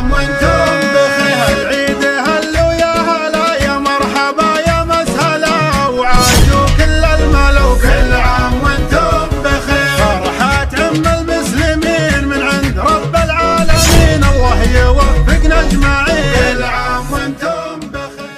someone